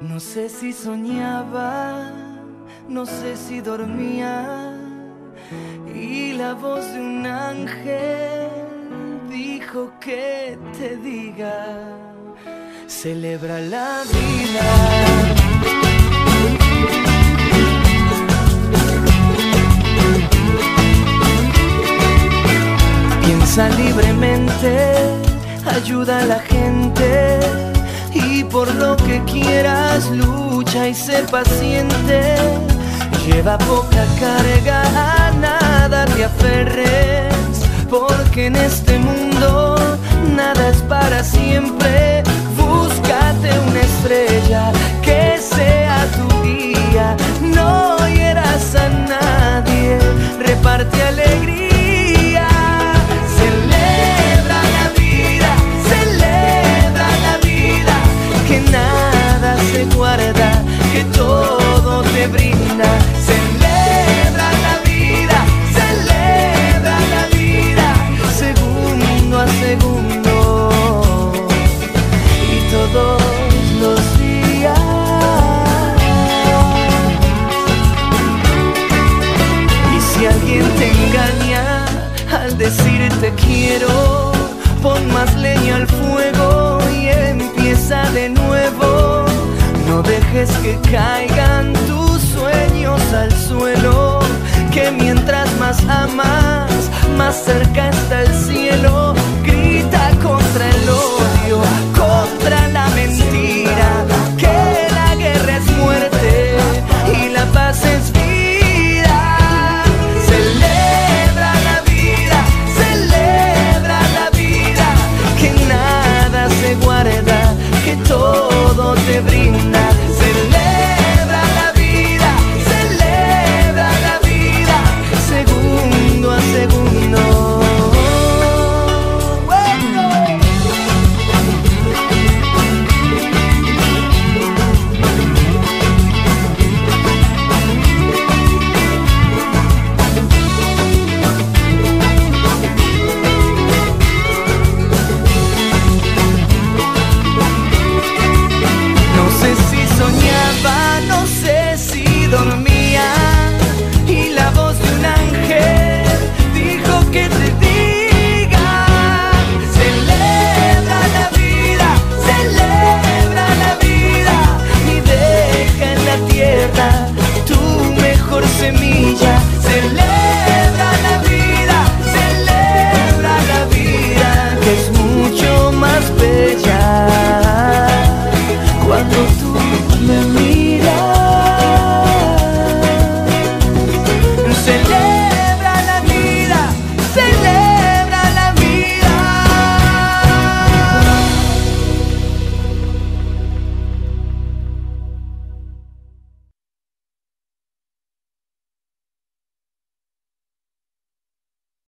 No sé si soñaba, no sé si dormía y la voz de un ángel dijo que te diga, celebra la vida. Piensa libremente, ayuda a la gente por lo que quieras, lucha y sé paciente. Lleva poca carga, a nada te aferres, porque en este mundo nada es para siempre brinda. Celebra la vida, celebra la vida, segundo a segundo. Y todo. Decir te quiero, pon más leña al fuego y empieza de nuevo. No dejes que caiga. cerca está